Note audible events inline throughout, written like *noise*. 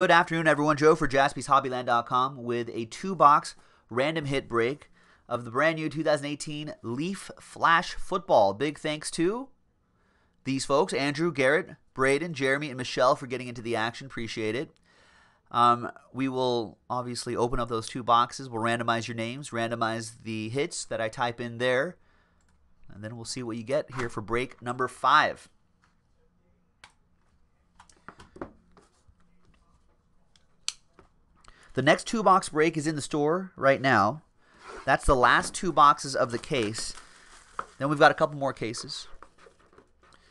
Good afternoon, everyone. Joe for jaspyshobbyland.com with a two box random hit break of the brand new 2018 Leaf Flash Football. Big thanks to these folks Andrew, Garrett, Braden, Jeremy, and Michelle for getting into the action. Appreciate it. Um, we will obviously open up those two boxes. We'll randomize your names, randomize the hits that I type in there, and then we'll see what you get here for break number five. The next two box break is in the store right now. That's the last two boxes of the case. Then we've got a couple more cases.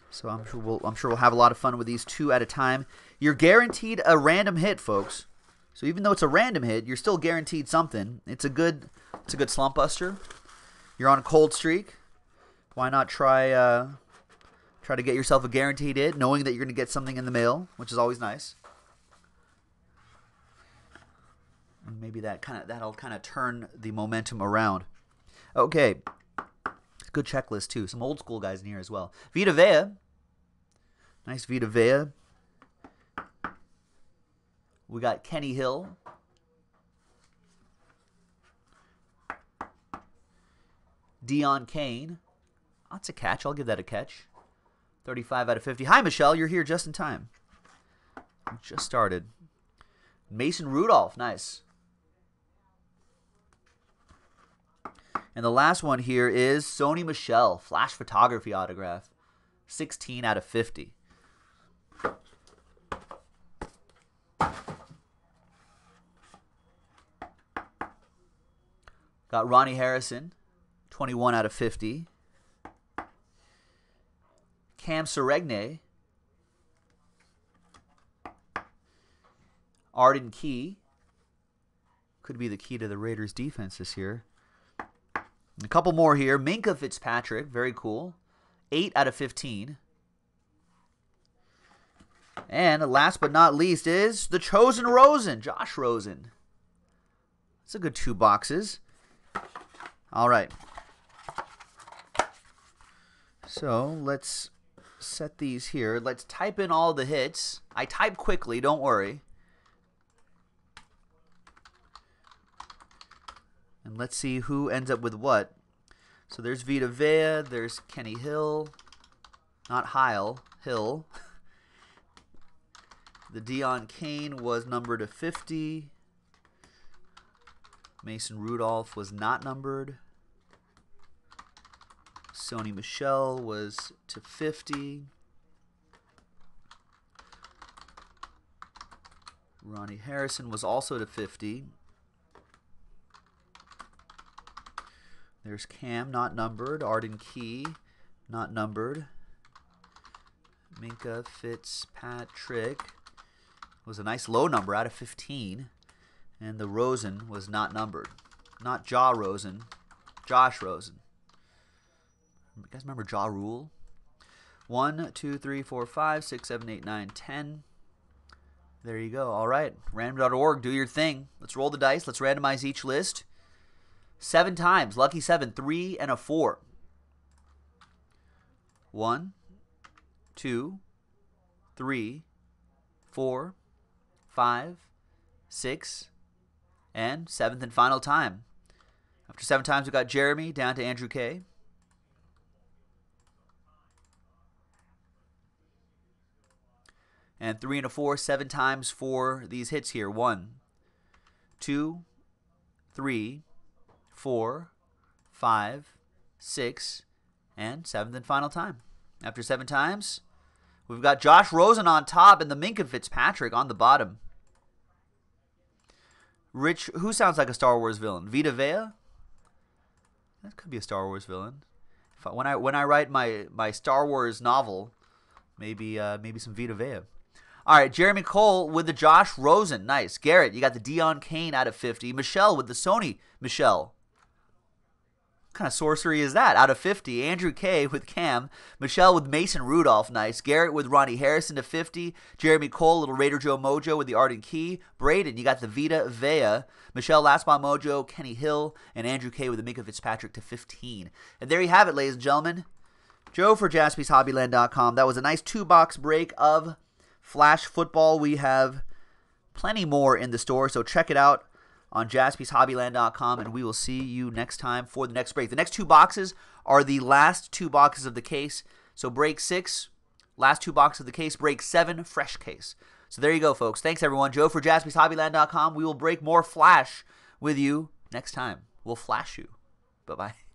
So I'm sure we'll I'm sure we'll have a lot of fun with these two at a time. You're guaranteed a random hit, folks. So even though it's a random hit, you're still guaranteed something. It's a good it's a good slump buster. You're on a cold streak. Why not try uh, try to get yourself a guaranteed hit, knowing that you're going to get something in the mail, which is always nice. And maybe that kind of that'll kind of turn the momentum around. Okay. Good checklist too. Some old school guys in here as well. Vita Vea. Nice Vita Vea. We got Kenny Hill. Deon Cain. That's a catch. I'll give that a catch. 35 out of 50. Hi, Michelle. You're here just in time. Just started. Mason Rudolph. Nice. And the last one here is Sony Michel, flash photography autograph. 16 out of 50. Got Ronnie Harrison, 21 out of 50. Cam Serigne. Arden Key. Could be the key to the Raiders' defense this year. A couple more here. Minkah Fitzpatrick, very cool. 8 out of 15. And last but not least is the Chosen Rosen, Josh Rosen. That's a good two boxes. All right. So let's set these here. Let's type in all the hits. I type quickly, don't worry. And let's see who ends up with what. So there's Vita Vea, there's Kenny Hill, not Heil, Hill. *laughs* The Deon Cain was numbered to 50. Mason Rudolph was not numbered. Sony Michel was to 50. Ronnie Harrison was also to 50. There's Cam, not numbered. Arden Key, not numbered. Minkah Fitzpatrick was a nice low number out of 15. And the Rosen was not numbered. Not Jaw Rosen, Josh Rosen. You guys remember Jaw Rule? 1, 2, 3, 4, 5, 6, 7, 8, 9, 10. There you go. All right. Random.org, do your thing. Let's roll the dice. Let's randomize each list. Seven times. Lucky seven. Three and a four. One, two, three, four, five, six, and seventh and final time. After seven times, we got Jeremy down to Andrew K. And three and a four, seven times for these hits here. One, two, three, four, five, six, and seventh and final time. After seven times, we've got Josh Rosen on top and the Minkah Fitzpatrick on the bottom. Rich, who sounds like a Star Wars villain? Vita Vea? That could be a Star Wars villain. I, when I when I write my my Star Wars novel, maybe uh, maybe some Vita Vea. All right, Jeremy Cole with the Josh Rosen. Nice. Garrett, you got the Deon Cain out of 50. Michelle with the Sony Michel kind of sorcery is that? Out of 50, Andrew K with Cam, Michelle with Mason Rudolph, nice. Garrett with Ronnie Harrison to 50, Jeremy Cole, little Raider Joe Mojo with the Arden Key, Braden, you got the Vita Vea, Michelle Lastball Mojo, Kenny Hill, and Andrew K with the Minkah Fitzpatrick to 15. And there you have it, ladies and gentlemen. Joe for jaspyshobbyland.com. That was a nice two box break of Flash football. We have plenty more in the store. So check it out on jaspyshobbyland.com, and we will see you next time for the next break. The next two boxes are the last two boxes of the case. So break six, last two boxes of the case. Break seven, fresh case. So there you go, folks. Thanks, everyone. Joe for jaspyshobbyland.com. We will break more Flash with you next time. We'll flash you. Bye bye.